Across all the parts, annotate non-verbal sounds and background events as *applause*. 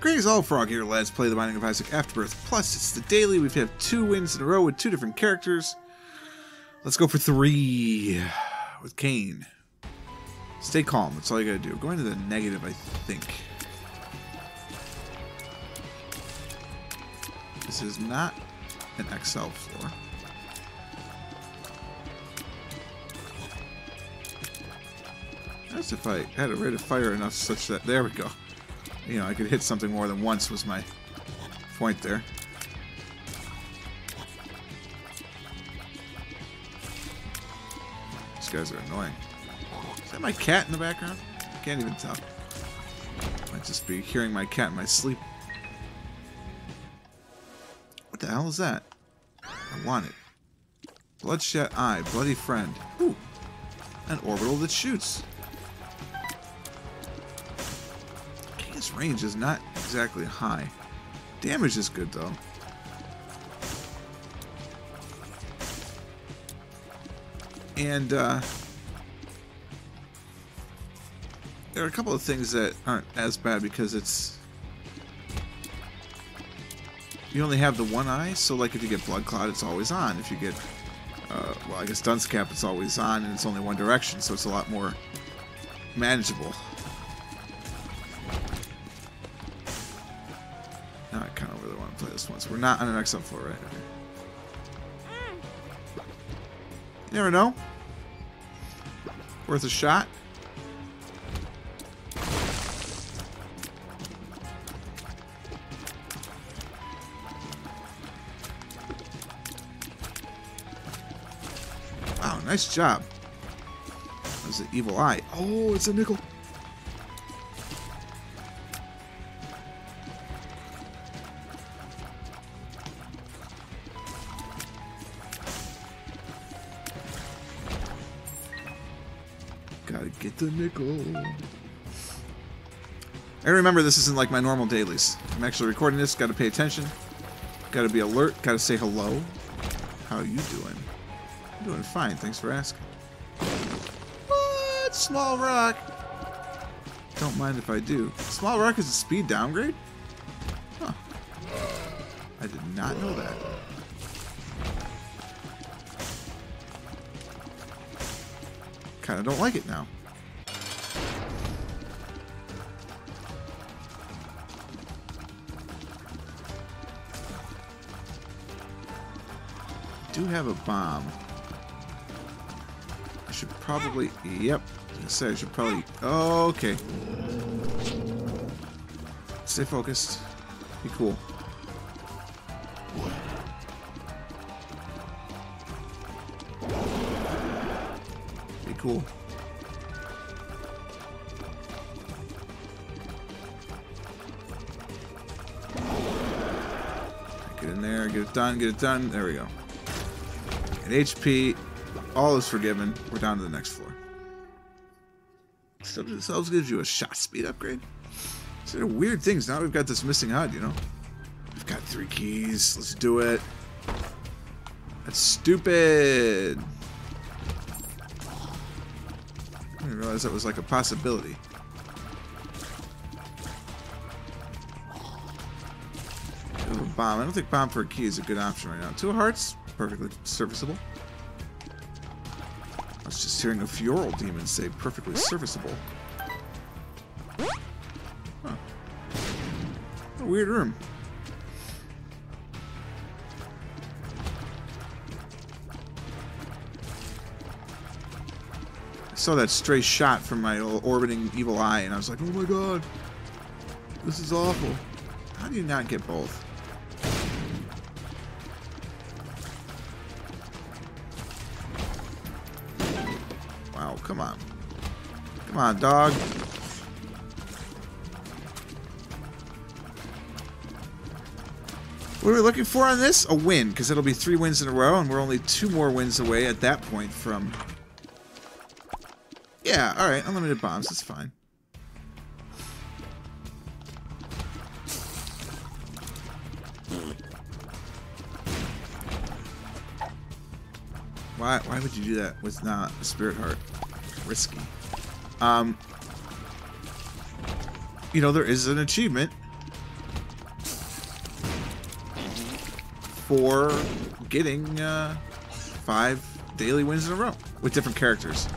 Great as all Frog here, lads. Play The Binding of Isaac Afterbirth. Plus, it's the daily. We've had two wins in a row with two different characters. Let's go for three with Cain. Stay calm. That's all you gotta do. Going to the negative, I think. This is not an XL floor. That's if I had a rate of fire enough such that... There we go. You know, I could hit something more than once was my point there. These guys are annoying. Is that my cat in the background? I can't even tell. Might just be hearing my cat in my sleep. What the hell is that? I want it. Bloodshot Eye, Bloody Friend. Ooh. An orbital that shoots. Range is not exactly high. Damage is good, though. And, uh, there are a couple of things that aren't as bad because it's you only have the one eye so like if you get blood clot it's always on if you get uh, well I guess dunce cap it's always on and it's only one direction so it's a lot more manageable now I kind of really want to play this one so we're not on an XL floor right now. you never know worth a shot Wow, nice job. That was an evil eye. Oh, it's a nickel. The nickel. I remember this isn't like my normal dailies. I'm actually recording this, gotta pay attention. Gotta be alert, gotta say hello. How you doing? I'm doing fine, thanks for asking. What? Small rock? Don't mind if I do. Small rock is a speed downgrade? Huh. I did not know that. Kinda don't like it now. Have a bomb. I should probably... Yep. I said I should probably... Oh, okay. Stay focused. Be cool. Be cool. Get in there, get it done, get it done. There we go. And HP, all is forgiven. We're down to the next floor. Stuff themselves gives you a shot speed upgrade. These are weird things. Now we've got this missing HUD, you know? We've got three keys. Let's do it. That's stupid. I didn't realize that was like a possibility. Bomb. I don't think bomb for a key is a good option right now. Two hearts, perfectly serviceable. I was just hearing a Fioral demon say perfectly serviceable. Huh. A weird room. I saw that stray shot from my orbiting evil eye, and I was like, oh my god, this is awful. How do you not get both? Come on, dog. What are we looking for on this? A win, because it'll be three wins in a row, and we're only two more wins away at that point from... Yeah, alright, unlimited bombs, that's fine. Why, why would you do that with not a spirit heart? Risky. Um, you know, there is an achievement for getting uh, five daily wins in a row with different characters.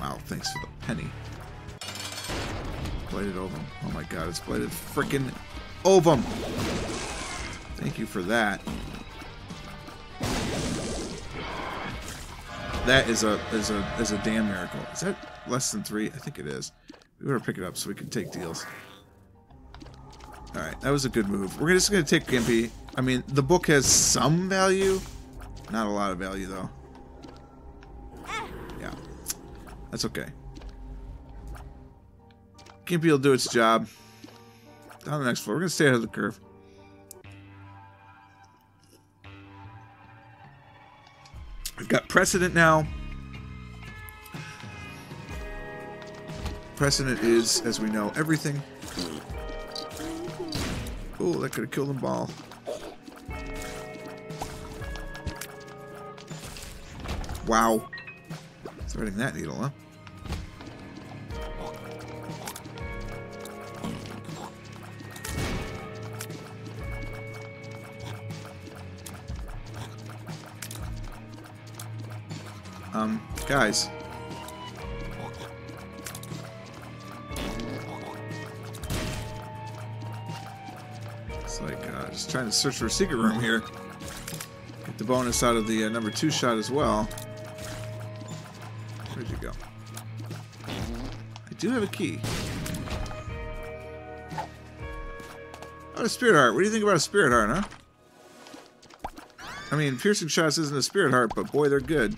Wow, thanks for the penny. Bladed Ovum. Oh my god, it's Bladed freaking Ovum! Thank you for that. That is a is a is a damn miracle. Is that less than three? I think it is. We better pick it up so we can take deals. Alright, that was a good move. We're just gonna take Gimpy. I mean, the book has some value. Not a lot of value though. Yeah. That's okay. Gimpy will do its job. Down the next floor. We're gonna stay ahead of the curve. We've got precedent now. Precedent is, as we know, everything. Oh, that could have killed them all. Wow. Threading that needle, huh? Guys. It's like, uh, just trying to search for a secret room here. Get the bonus out of the uh, number two shot as well. Where'd you go? I do have a key. Oh, a spirit heart. What do you think about a spirit heart, huh? I mean, piercing shots isn't a spirit heart, but boy, they're good.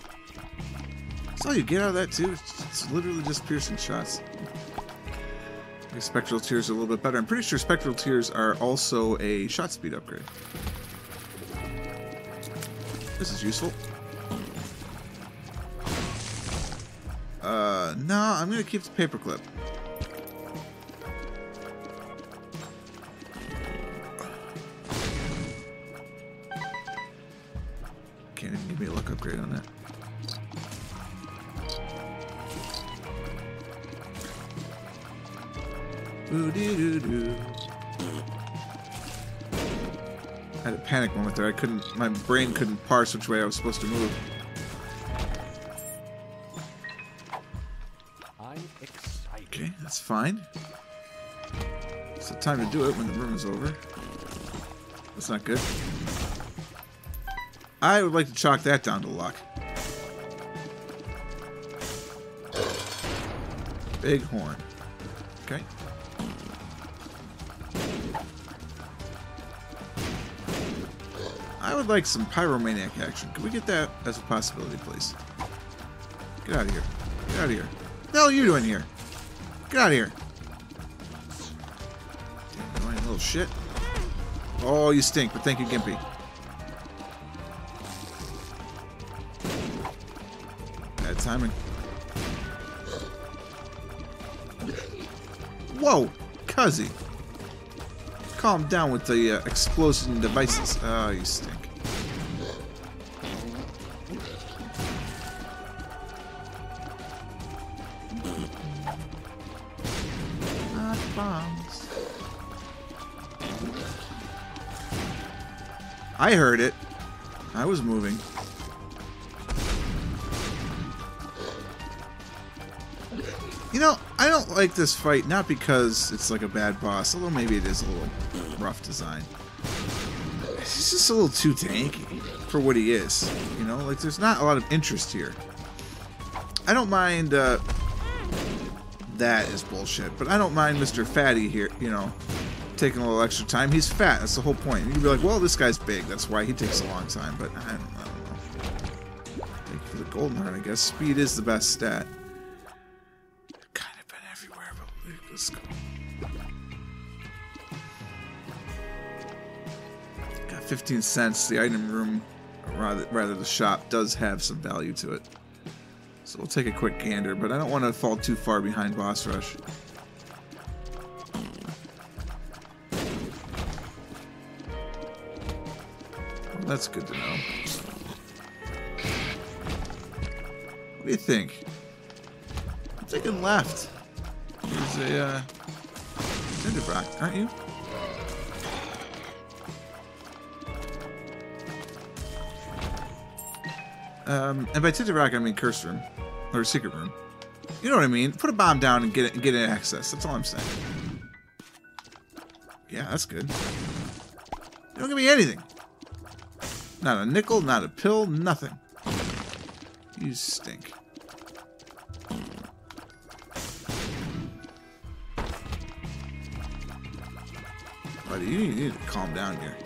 All you get out of that, too. It's, literally just piercing shots. The spectral tears are a little bit better. I'm pretty sure spectral tears are also a shot speed upgrade. This is useful. Uh, no, I'm gonna keep the paperclip. I had a panic moment there. I couldn't, my brain couldn't parse which way I was supposed to move. I'm excited. Okay, that's fine. It's the time to do it when the room is over. That's not good. I would like to chalk that down to luck. Big horn. Would like some pyromaniac action. Can we get that as a possibility, please? Get out of here. Get out of here. What the hell are you doing here? Get out of here. Damn annoying little shit. Oh, you stink, but thank you, Gimpy. Bad timing. Whoa, Cuzzy. Calm down with the uh, explosion devices. Oh, you stink. I heard it. I was moving. You know, I don't like this fight, not because it's like a bad boss, although maybe it is a little rough design. He's just a little too tanky for what he is. You know, like there's not a lot of interest here. I don't mind, uh, that is bullshit, but I don't mind Mr. Fatty here, you know, taking a little extra time. He's fat, that's the whole point. And you'd be like, well, this guy's big, that's why he takes a long time, but I don't, know. Thank you for the golden heart, I guess. Speed is the best stat. Kind of been everywhere, but let's go. Got 15 cents. The item room, rather, rather the shop, does have some value to it. So we'll take a quick gander, but I don't want to fall too far behind Boss Rush. That's good to know. What do you think? I'm taking left. There's a uh, tinted rock, aren't you? Um, and by tinted rock, I mean curse room or secret room. You know what I mean? Put a bomb down and get it, get it access. That's all I'm saying. Yeah, that's good. You don't give me anything. Not a nickel, not a pill, nothing. You stink. Buddy, you need, to calm down here.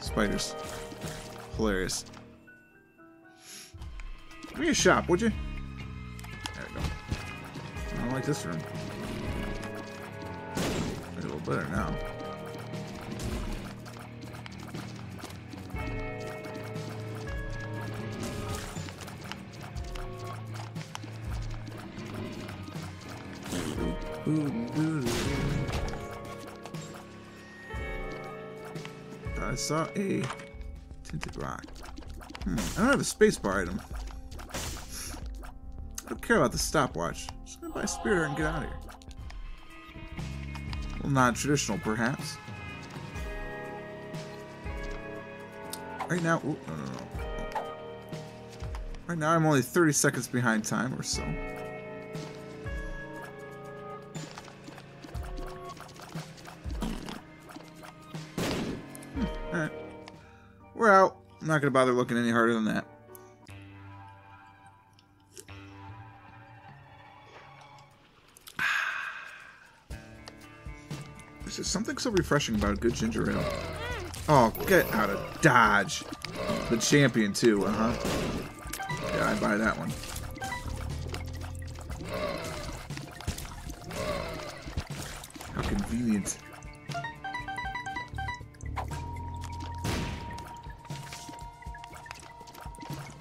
Spiders. Hilarious. Give me a shop, would you? There we go. I don't like this room. a little better now. Saw a tinted rock. Hmm. I don't have a spacebar item. I don't care about the stopwatch. I'm just gonna buy a spirit and get out of here. Well, non-traditional, perhaps. Right now, no, no, no. Right now, I'm only 30 seconds behind time or so. Not going to bother looking any harder than that. *sighs* There's just something so refreshing about a good ginger ale. Oh, get out of Dodge. The champion, too, uh-huh. Yeah, I'd buy that one. Convenient.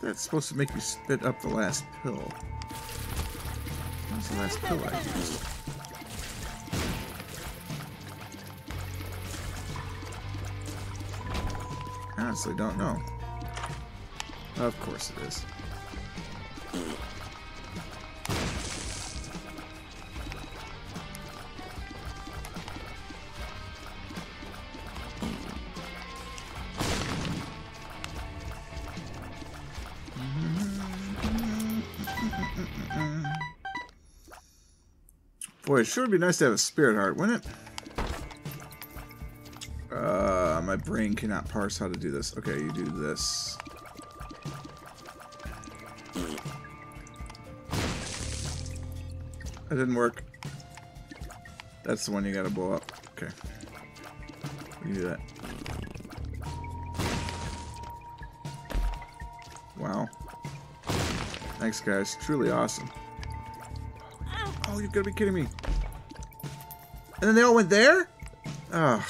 That's supposed to make you spit up the last pill. What's the last pill I used? Honestly, don't know. Of course it is. Boy, it sure would be nice to have a spirit heart, wouldn't it? Uh, my brain cannot parse how to do this. Okay, you do this. That didn't work. That's the one you gotta blow up. Okay. You do that. Wow. Thanks, guys. Truly awesome. Oh, you've got to be kidding me. And then they all went there? Ugh.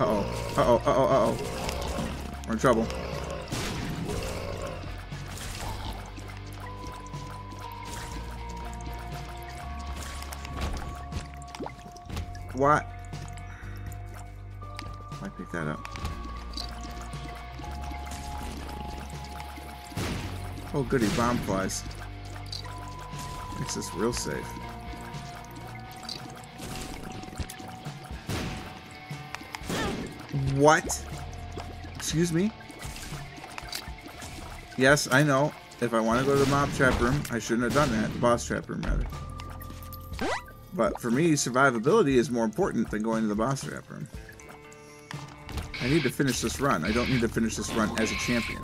Uh-oh. Uh-oh. Uh-oh. Uh-oh. We're in trouble. What? Why pick that up? Oh goody, bomb flies. Makes this real safe. What? Excuse me? Yes, I know. If I want to go to the mob trap room, I shouldn't have done that. The boss trap room, rather. But for me, survivability is more important than going to the boss trap room. I need to finish this run. I don't need to finish this run as a champion.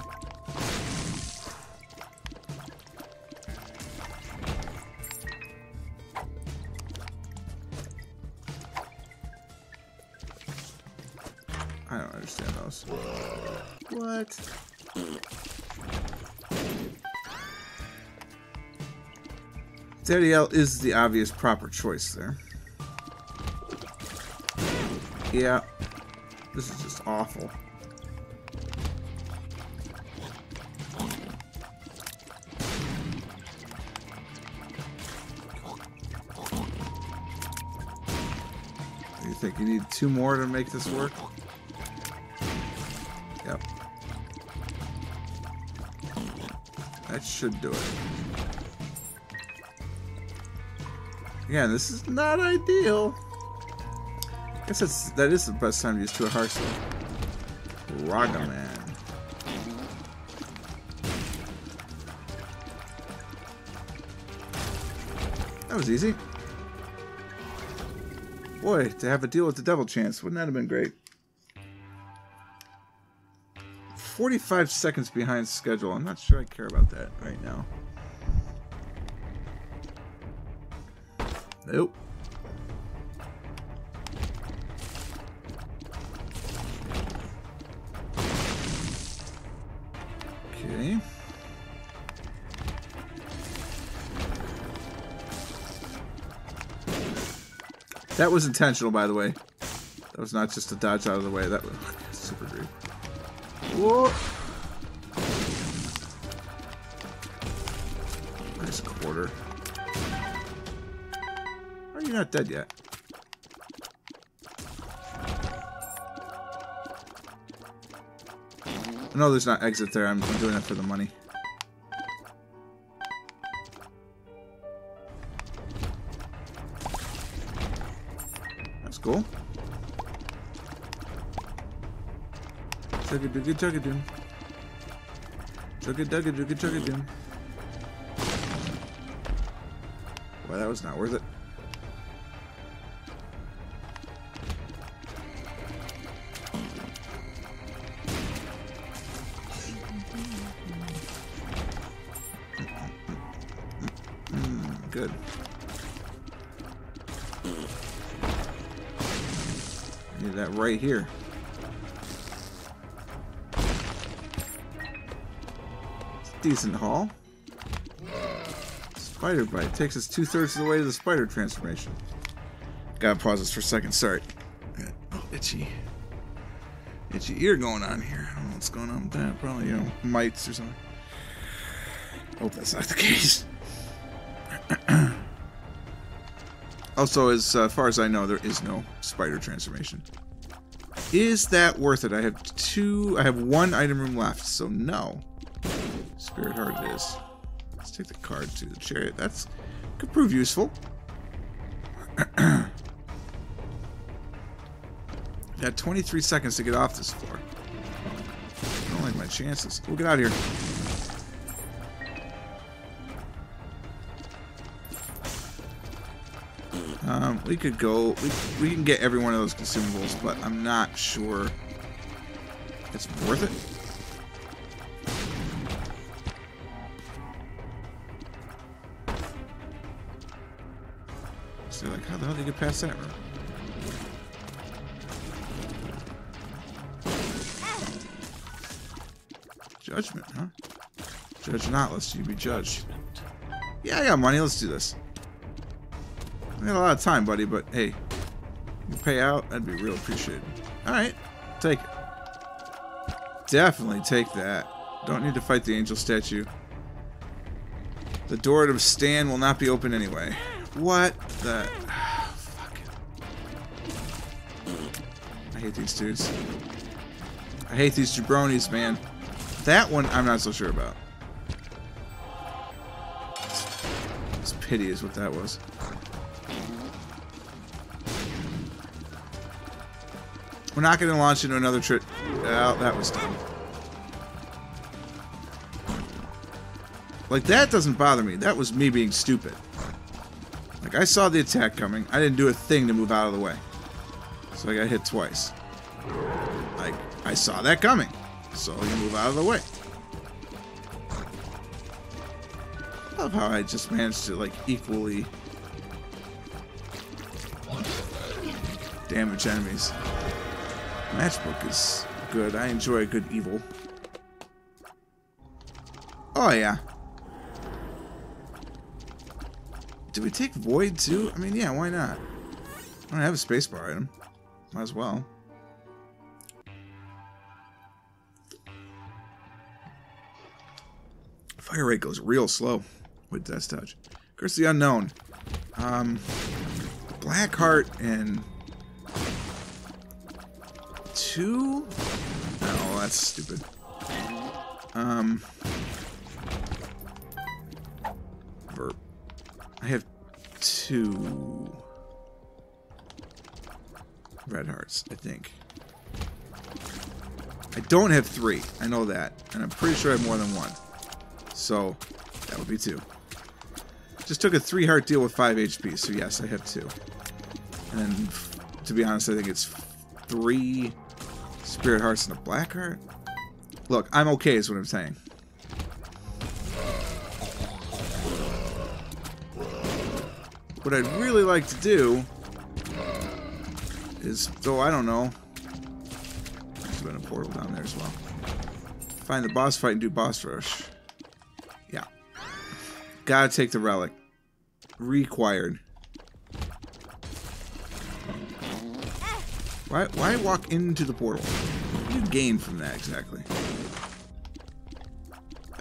Daddy is the obvious proper choice there. Yeah. This is just awful. You think you need two more to make this work? Yep. That should do it. Again, this is not ideal. I guess that's, that is the best time to use two Hearthstone. Rag Man. That was easy. Boy, to have a deal with the devil chance, wouldn't that have been great? 45 seconds behind schedule. I'm not sure I care about that right now. Nope. Okay. That was intentional, by the way. That was not just a dodge out of the way. That was super great. Whoa! Not dead yet? No, there's not exit there. I'm, I'm doing it for the money. That's cool. Chugga dugga chugga doom. Chugga dugga dugga chugga doom. Well, that was not worth it. Good. Need that right here. Decent haul. Spider bite takes us two thirds of the way to the spider transformation. Gotta pause this for a second. Sorry. Oh, itchy. Itchy ear going on here. I don't know what's going on with that. Probably, you know, mites or something. Hope that's not the *laughs* case. Also, as uh, far as I know, there is no spider transformation. Is that worth it? I have two. I have one item room left, so no. Spirit Heart it is. Let's take the card to the chariot. That's could prove useful. *clears throat* Got 23 seconds to get off this floor. I don't like my chances. We'll get out of here. We could go. We, we can get every one of those consumables, but I'm not sure it's worth it. So like, how the hell did you get past that room? Judgment, huh? Judge not, lest you be judged. Yeah, I got money. Let's do this. I got a lot of time, buddy, but hey, you pay out, that'd be real appreciated. Alright, take it. Definitely take that. Don't need to fight the angel statue. The door to stand will not be open anyway. What the... *sighs* Fuck it. I hate these dudes. I hate these jabronis, man. That one, I'm not so sure about. It's pity is what that was. We're not going to launch into another trip. Oh, that was dumb. Like, that doesn't bother me. That was me being stupid. Like, I saw the attack coming. I didn't do a thing to move out of the way. So I got hit twice. Like, I saw that coming. So you move out of the way. I love how I just managed to, like, equally damage enemies. Matchbook is good. I enjoy a good evil. Oh, yeah. Do we take Void, too? I mean, yeah, why not? I don't have a spacebar item. Might as well. Fire rate goes real slow with Death Touch. Curse the Unknown. Um, Blackheart and two? No, that's stupid. Um, I have two red hearts, I think. I don't have three. I know that. And I'm pretty sure I have more than one. So, that would be two. Just took a three heart deal with five HP, so yes, I have two. And to be honest, I think it's three spirit hearts and a black heart. Look, I'm okay is what I'm saying. What I'd really like to do is, though I don't know, there's been a portal down there as well. Find the boss fight and do boss rush. Yeah. Gotta take the relic. Required. Why, why walk into the portal? What do you gain from that exactly?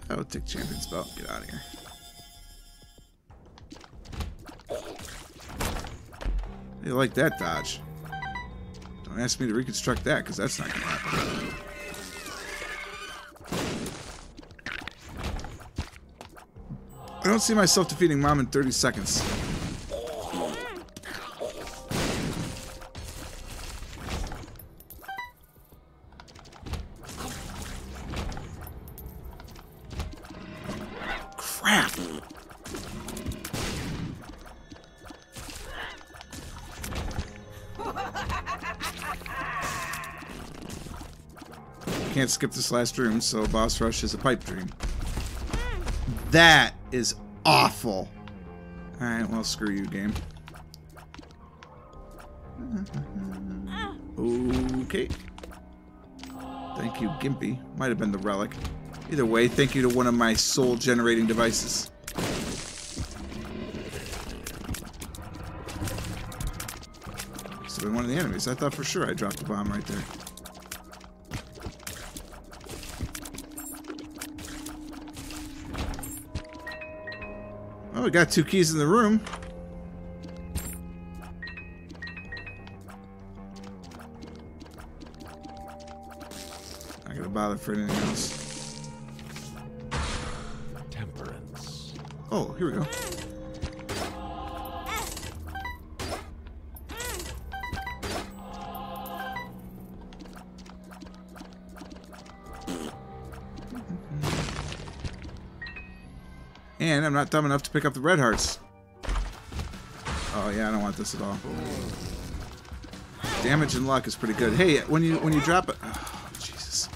I'll take champion's belt. Get out of here. You like that dodge. Don't ask me to reconstruct that, because that's not going to happen. I don't see myself defeating Mom in 30 seconds. Can't skip this last room, so boss rush is a pipe dream. That is awful. Alright, well, screw you, game. Okay. Thank you, Gimpy. Might have been the relic. Either way, thank you to one of my soul-generating devices. Have been one of the enemies. I thought for sure I dropped a bomb right there. Oh, we got two keys in the room. Not gonna bother for anything else. Temperance. Oh, here we go. I'm not dumb enough to pick up the red hearts. Oh yeah, I don't want this at all. Damage and luck is pretty good. Hey, when you when you drop it, oh, Jesus,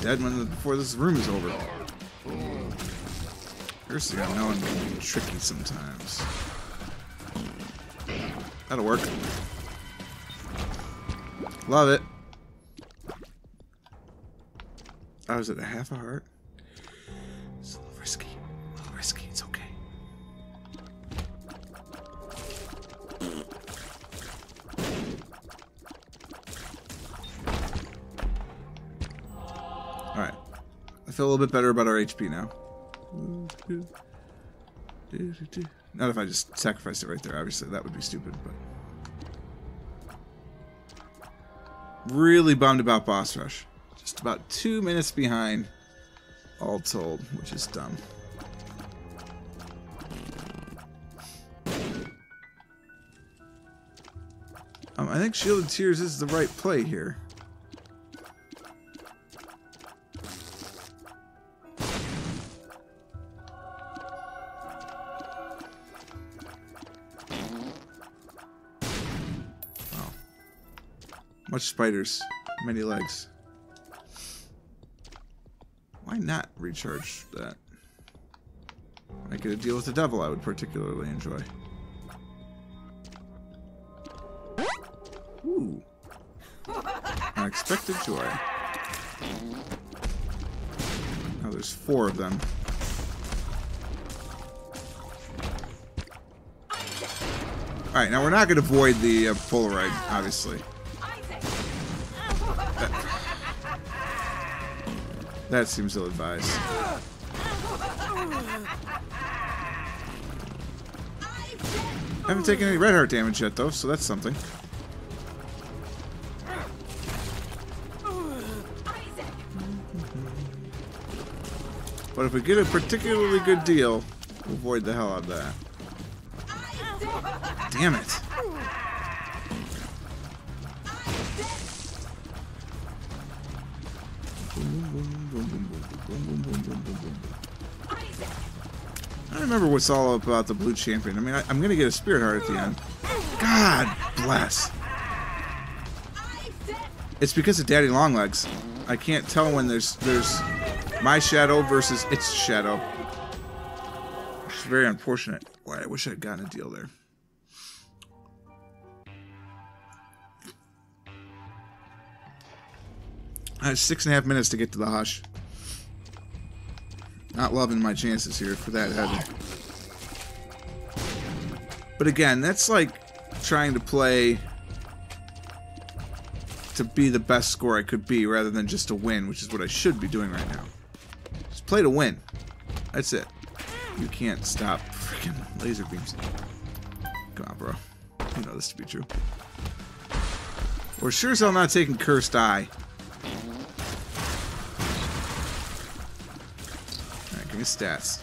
dead when before this room is over. Here's the unknown can be tricky sometimes. That'll work. Love it. Oh, is it a half a heart? Feel a little bit better about our HP now. Not if I just sacrificed it right there, obviously. That would be stupid, but... Really bummed about Boss Rush. Just about two minutes behind, all told, which is dumb. Um, I think Shield Shielded Tears is the right play here. Spiders, many legs. Why not recharge that? I get a deal with the devil I would particularly enjoy. Ooh. Unexpected joy. Now there's four of them. Alright, now we're not going to void the uh, Polaroid, obviously. That seems ill-advised. I haven't taken any red heart damage yet, though, so that's something. But if we get a particularly good deal, We'll avoid the hell out of that. Damn it. Remember what's all about the blue champion. I mean, I, am to get a spirit heart at the end. God bless. It's because of Daddy Longlegs. I can't tell when there's there's my shadow versus its shadow. It's very unfortunate. Boy, I wish I'd gotten a deal there. I have six and a half minutes to get to the hush. Not loving my chances here for that. But again, that's like trying to play to be the best score I could be rather than just to win, which is what I should be doing right now. Just play to win. That's it. You can't stop freaking laser beams. Come on, bro. You know this to be true. We're sure as hell not taking Cursed Eye. Me stats.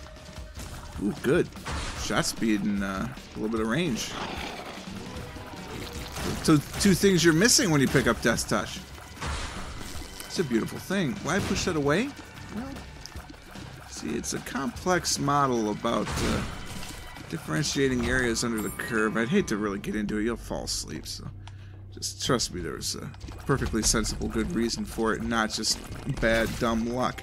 Ooh, good. Shot speed and uh, a little bit of range. So two things you're missing when you pick up Death Touch. It's a beautiful thing. Why push that away? Well, see, it's a complex model about uh, differentiating areas under the curve. I'd hate to really get into it. You'll fall asleep, so just trust me. There's a perfectly sensible, good reason for it, not just bad, dumb luck.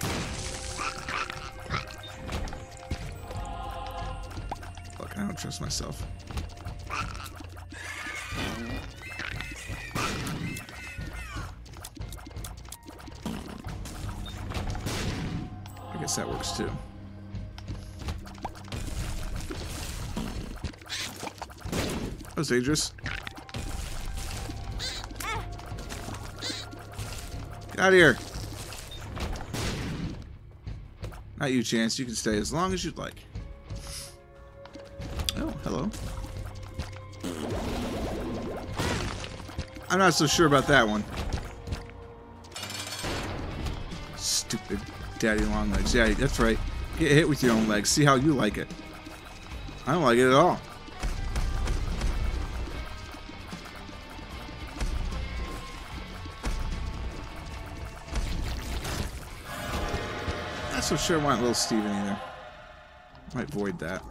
Trust myself. I guess that works too. That was dangerous. Get out of here. Not you, Chance. You can stay as long as you'd like. I'm not so sure about that one. Stupid daddy long legs. Yeah, that's right. Get hit with your own legs. See how you like it. I don't like it at all. Not so sure I want little Steven either. Might void that.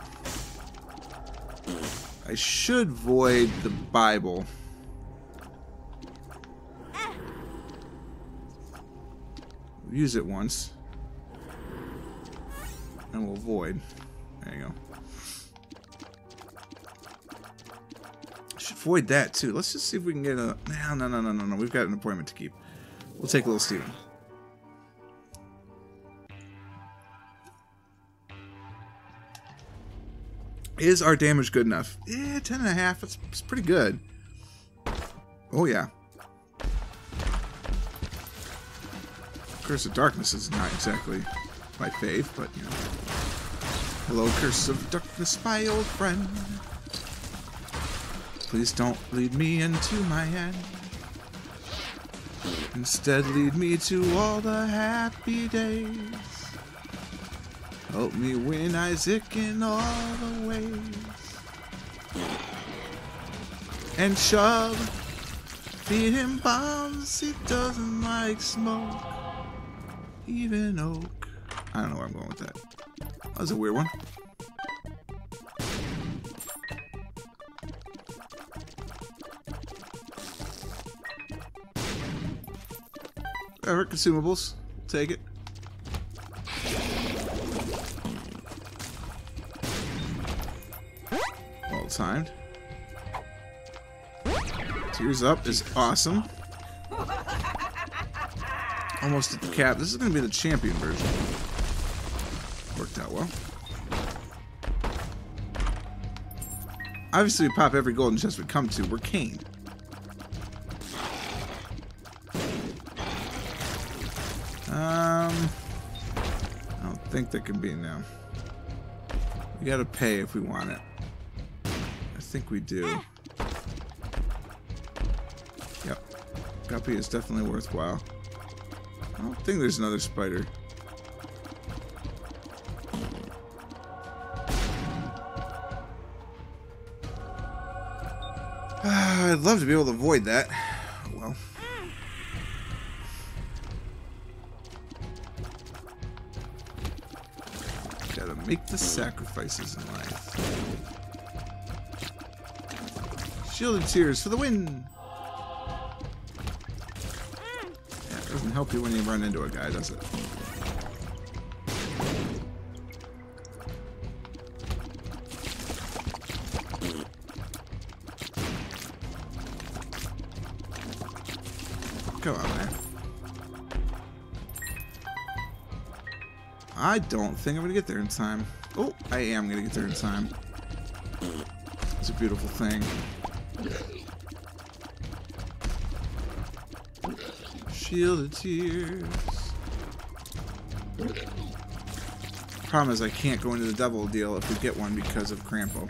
I should void the Bible. Use it once and we'll void. There you go. Should void that too. Let's just see if we can get a. No, no, no, no, no, no. We've got an appointment to keep. We'll take a little Steven. Is our damage good enough? Yeah, ten and a half. It's, it's pretty good. Oh yeah. Curse of Darkness is not exactly my fave, but you know. Hello, Curse of Darkness, my old friend. Please don't lead me into my end. Instead, lead me to all the happy days. Help me win Isaac in all the ways. And shove, feed him bombs, he doesn't like smoke. Even oak. I don't know where I'm going with that. That was a weird one. Alright, consumables. Take it. Well timed. Tears up is awesome. Almost at the cap. This is going to be the champion version worked out well. Obviously, we pop every golden chest we come to. We're Cain. Um, I don't think that can be now. We gotta pay if we want it. I think we do. Yep. Guppy is definitely worthwhile. I don't think there's another spider. Ah, I'd love to be able to avoid that. Well. Gotta make the sacrifices in life. Shielded tears for the win! Help you when you run into a guy, does it? Come on, man. I don't think I'm gonna get there in time. Oh, I am gonna get there in time. It's a beautiful thing. Shielded tears. Problem is, I can't go into the devil deal if we get one because of Krampus.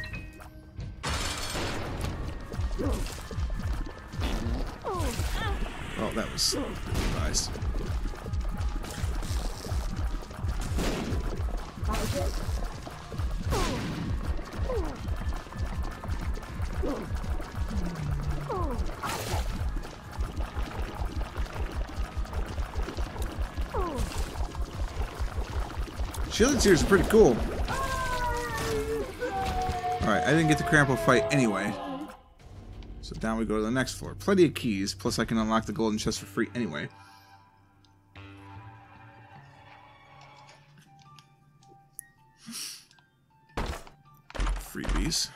Oh, that was advised. Shielded is pretty cool. Alright, I didn't get the Krampus fight anyway. So down we go to the next floor. Plenty of keys, plus I can unlock the golden chest for free anyway. Freebies.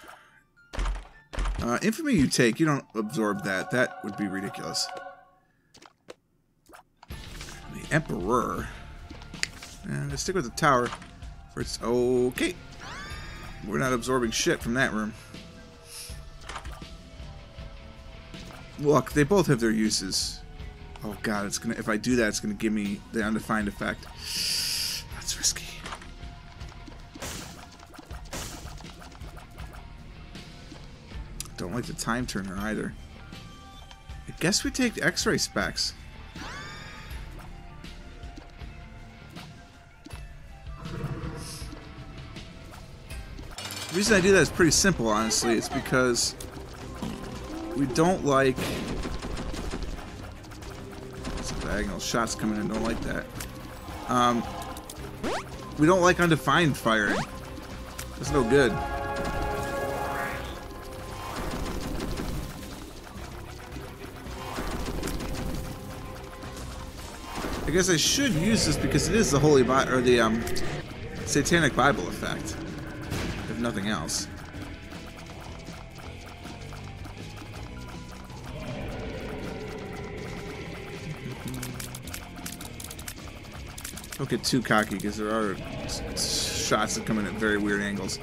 Uh, infamy you take, you don't absorb that. That would be ridiculous. The Emperor. And let's stick with the tower. For it's okay. We're not absorbing shit from that room. Look, they both have their uses. Oh god, it's gonna if I do that it's gonna give me the undefined effect. *sighs* That's risky. Don't like the time turner either. I guess we take X-ray specs. The reason I do that is pretty simple, honestly. It's because we don't like some diagonal shots coming in. Don't like that. Um, we don't like undefined firing. That's no good. I guess I should use this because it is the holy or the um, satanic Bible effect, nothing else. Don't get too cocky because there are shots that come in at very weird angles.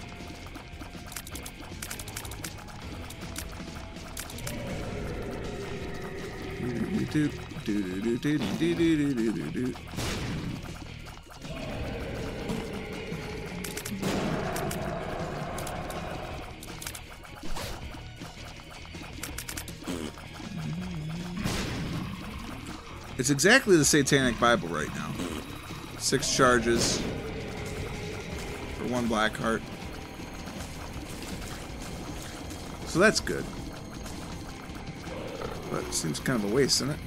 It's exactly the Satanic Bible right now. Six charges for one black heart. So that's good. But seems kind of a waste, isn't it?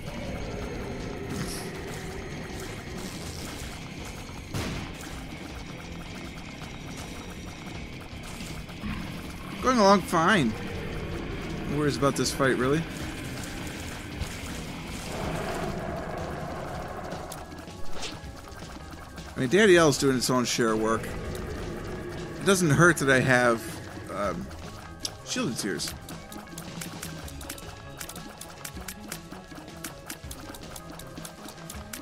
Going along fine. No worries about this fight, really. Mean, L's doing its own share of work. It doesn't hurt that I have um, Shielded Tears.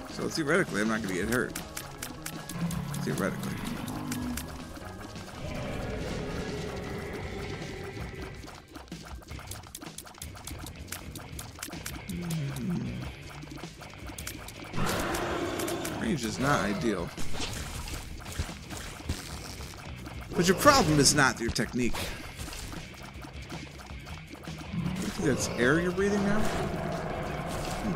So theoretically, I'm not going to get hurt. Theoretically. Range is not ideal. But your problem is not your technique. That's air you're breathing now? Hmm.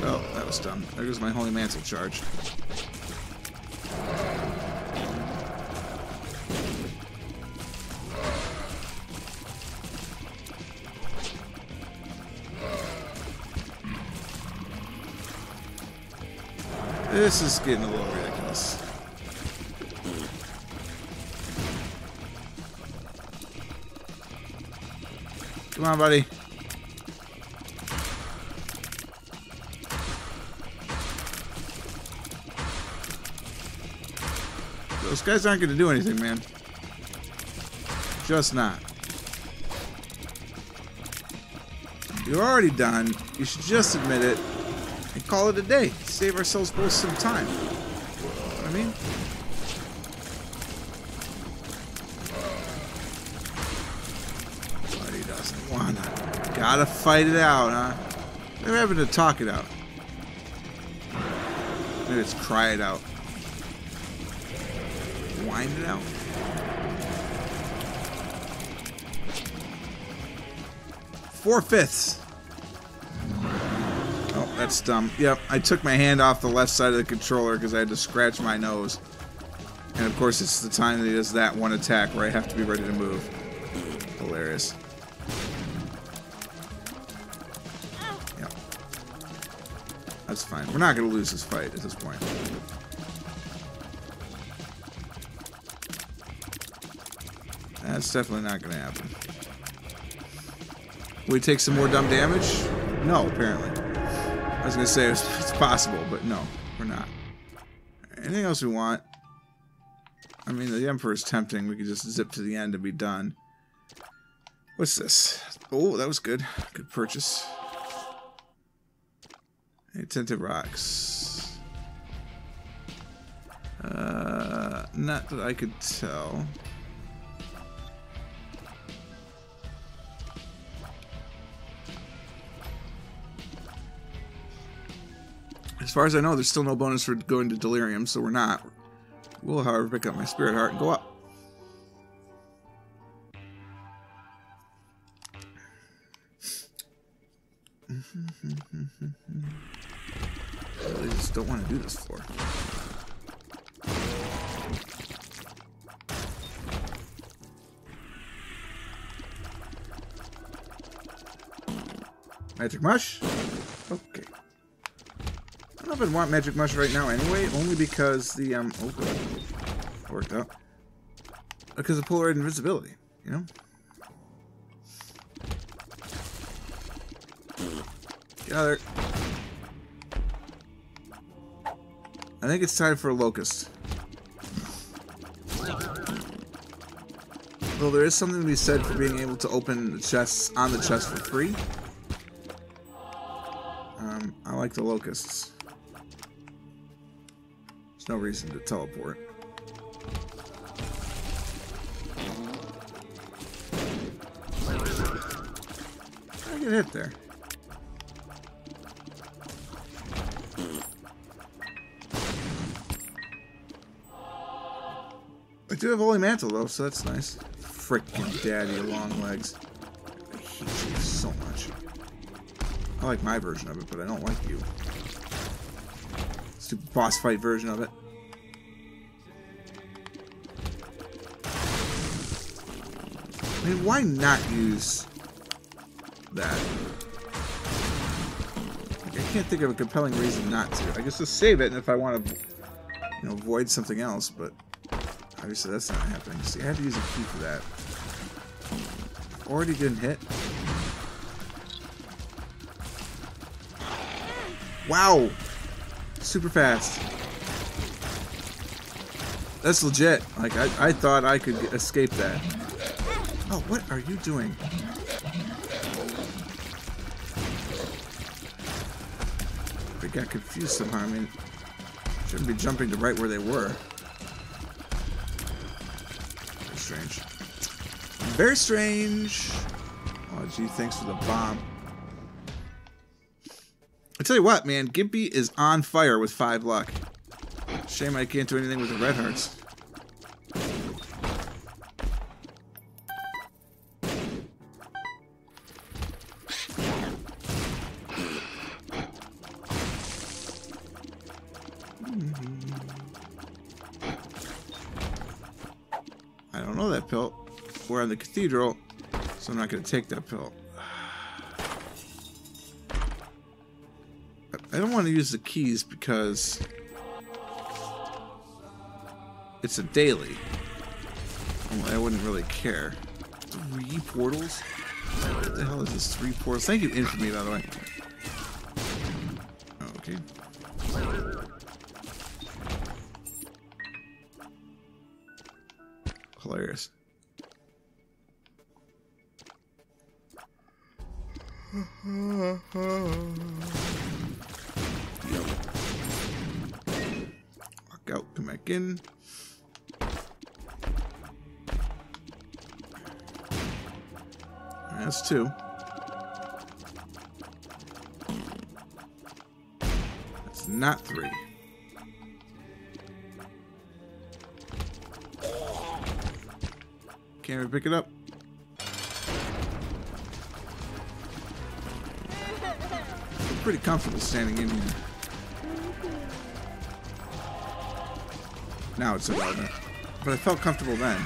Well, that was dumb. There goes my Holy Mantle charge. This is getting a little ridiculous. Come on, buddy. Those guys aren't going to do anything, man. Just not. You're already done. You should just admit it and call it a day. Save ourselves both some time. You know I mean? But he doesn't wanna. Gotta fight it out, huh? They're having to talk it out. Maybe it's cry it out. Wind it out. Four fifths. That's dumb. Yep, I took my hand off the left side of the controller because I had to scratch my nose. And of course, it's the time that he does that one attack where I have to be ready to move. Hilarious. Yep. That's fine. We're not going to lose this fight at this point. That's definitely not going to happen. Will we take some more dumb damage? No, apparently. I was to say it's, it's possible, but no, we're not. Anything else we want? I mean, the Emperor is tempting. We could just zip to the end and be done. What's this? Oh, that was good. Good purchase. Hey, tinted rocks. Uh, not that I could tell. As far as I know, there's still no bonus for going to Delirium, so we're not. We'll, however, pick up my Spirit Heart and go up. *laughs* I just don't want to do this floor. Magic Mush? Okay. I don't know want Magic Mush right now anyway, only because the, um, oh, worked out. Because of Polaroid Invisibility, you know? Get out there. I think it's time for a Locust. Though there is something to be said for being able to open the chests on the chest for free. Um, I like the Locusts. No reason to teleport. I get hit there. I do have Holy Mantle though, so that's nice. Frickin' daddy long legs. I hate you so much. I like my version of it, but I don't like you. Stupid boss fight version of it. I mean, why not use that? I can't think of a compelling reason not to. I guess just save it, and if I want to, you know, avoid something else, but obviously that's not happening. See, I had to use a key for that. Already didn't hit. Wow! Super fast. That's legit. Like, I, I thought I could escape that. Oh, what are you doing? I got confused somehow. I mean, shouldn't be jumping to right where they were. Very strange. Very strange. Oh, gee, thanks for the bomb. Tell you what, man, Gimpy is on fire with five luck. Shame I can't do anything with the red hearts. I don't know that pill. We're on the cathedral, so I'm not going to take that pill. I don't want to use the keys because it's a daily. Oh, I wouldn't really care. Three portals? What the hell is this? Three portals? Thank you, Infamy, by the way. Standing in here. Now it's a irrelevant. But I felt comfortable then.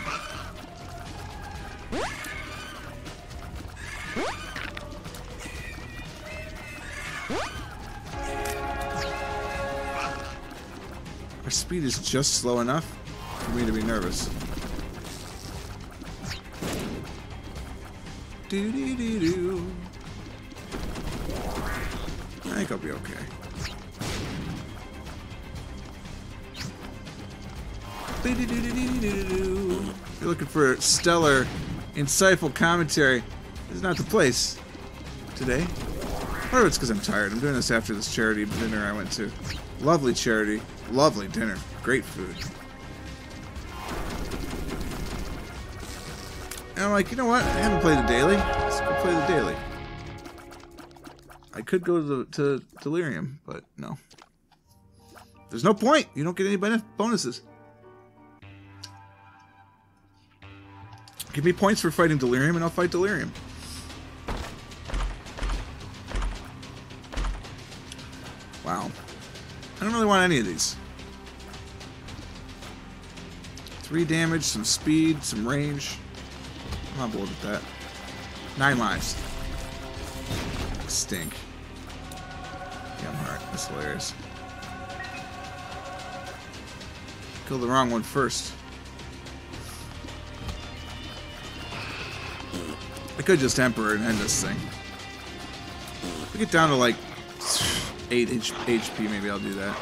Our speed is just slow enough for me to be nervous. Do do do do. Think I'll be okay. If you're looking for stellar, insightful commentary, this is not the place today. Part of it's because I'm tired. I'm doing this after this charity dinner I went to. Lovely charity, lovely dinner, great food. And I'm like, you know what? I haven't played the daily. Let's go play the daily. I could go to, the, to Delirium, but no. There's no point. You don't get any bonuses. Give me points for fighting Delirium, and I'll fight Delirium. Wow. I don't really want any of these. Three damage, some speed, some range. I'm not board with that. Nine lives. Stink. I'm hurt. That's hilarious. Killed the wrong one first. I could just Emperor and end this thing. We get down to like 8 H HP, maybe I'll do that.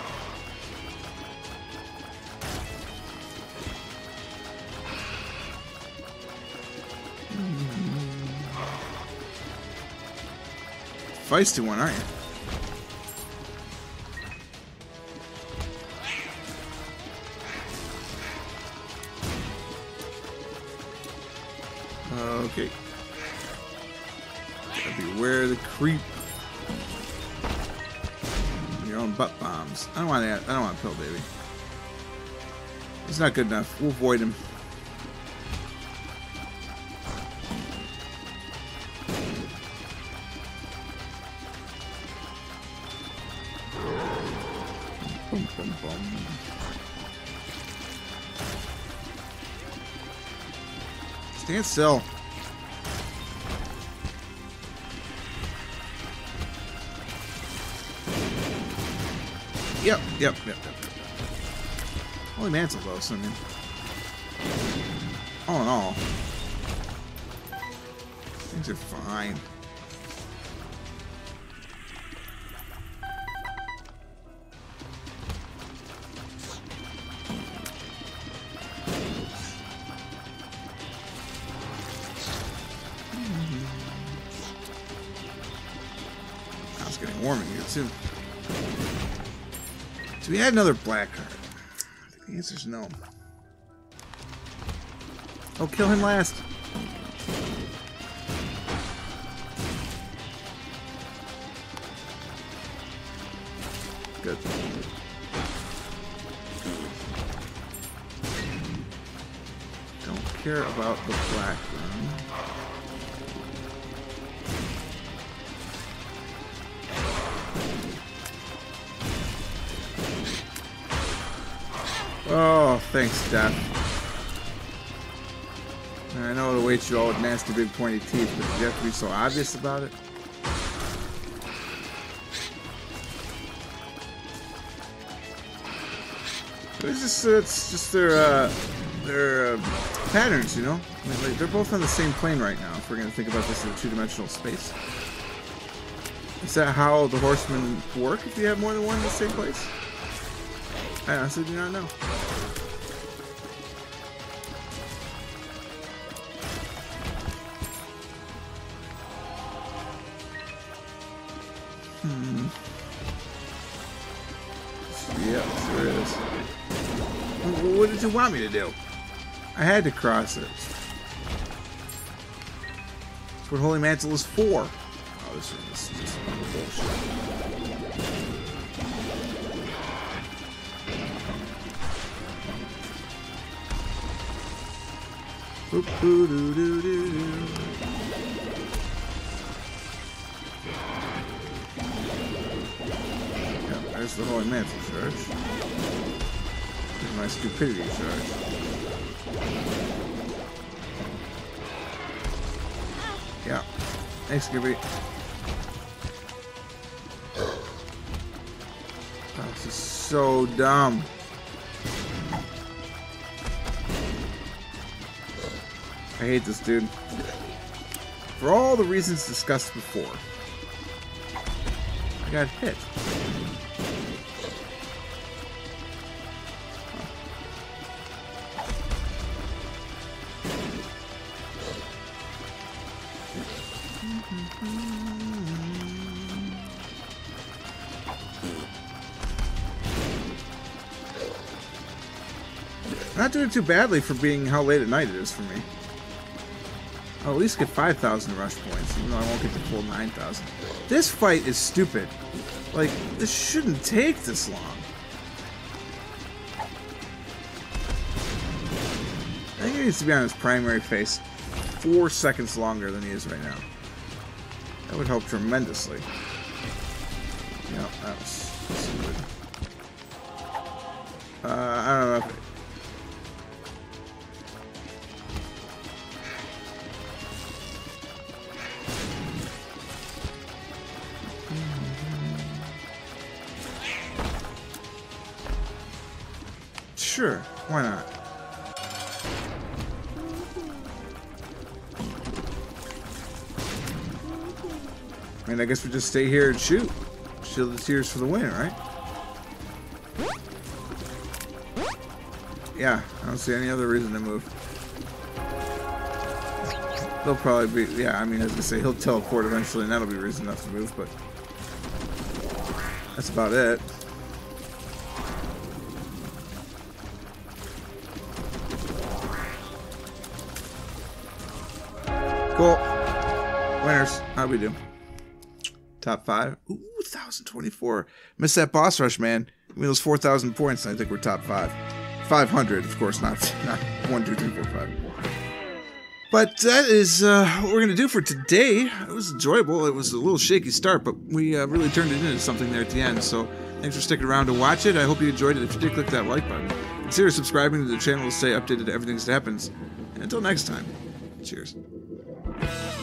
Feisty one, aren't you? Okay. Gotta beware the creep. Your own butt bombs. I don't want that. I don't want a pill, baby. It's not good enough. We'll avoid him. Stand still. Yep, yep, yep, yep. Holy mantle though, so I mean. All in all. Things are fine. Getting warm in here too. Do we add another black card? The answer is no. Oh, kill him last. Good. Don't care about the black one. Oh, thanks, Death. I know it awaits you all with nasty big pointy teeth, but you have to be so obvious about it? It's just it's just their uh, their uh, patterns, you know. Like, they're both on the same plane right now. If we're gonna think about this in a two-dimensional space, is that how the horsemen work? If you have more than one in the same place, I honestly do not know. You want me to do? I had to cross it. That's what Holy Mantle is for. Oh, this room is just bullshit. Boo, doo, doo, doo. Yeah, there's the Holy Mantle Charge. My Stupidity Charge. Yeah. Thanks, Gibby. This is so dumb. I hate this dude. For all the reasons discussed before. I got hit. Not doing too badly for being how late at night it is for me. I'll at least get 5,000 rush points, even though I won't get the full 9,000. This fight is stupid. Like, this shouldn't take this long. I think he needs to be on his primary face four seconds longer than he is right now. That would help tremendously. Yeah, that was stupid. Uh, I don't know Sure, why not? I mean, I guess we just stay here and shoot. Shield the tears for the win, right? Yeah, I don't see any other reason to move. They'll probably be, yeah, I mean, as I say, he'll teleport eventually, and that'll be reason enough to move, but that's about it. Cool. Winners. How'd we do? Top five. Ooh, 1,024. Missed that boss rush, man. I mean, those 4,000 points, I think we're top five. 500, of course, not, *laughs* not 1, 2, 3, 4, 5. But that is uh, what we're going to do for today. It was enjoyable. It was a little shaky start, but we uh, really turned it into something there at the end. So thanks for sticking around to watch it. I hope you enjoyed it. If you did, click that like button. Consider subscribing to the channel to stay updated to everything that happens. And until next time, cheers. Bye.